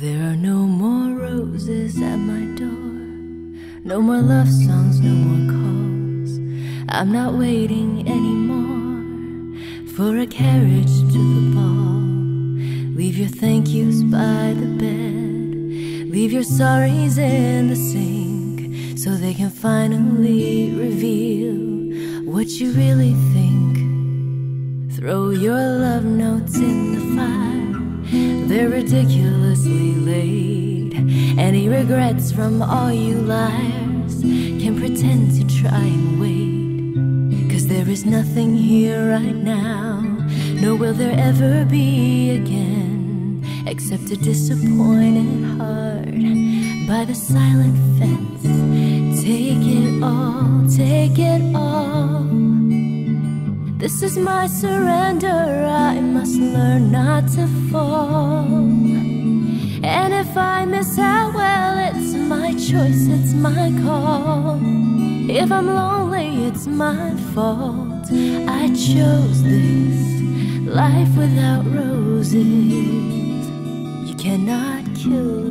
There are no more roses at my door, no more love songs, no more calls. I'm not waiting anymore for a carriage to the ball. Leave your thank yous by the bed, leave your sorries in the sink so they can finally reveal what you really think. Throw your love notes in ridiculously late. Any regrets from all you liars can pretend to try and wait. Cause there is nothing here right now, nor will there ever be again, except a disappointed heart by the silent fence. Take it all, take it all. This is my surrender. I must learn not to fall. And if I miss out, well, it's my choice, it's my call. If I'm lonely, it's my fault. I chose this life without roses. You cannot kill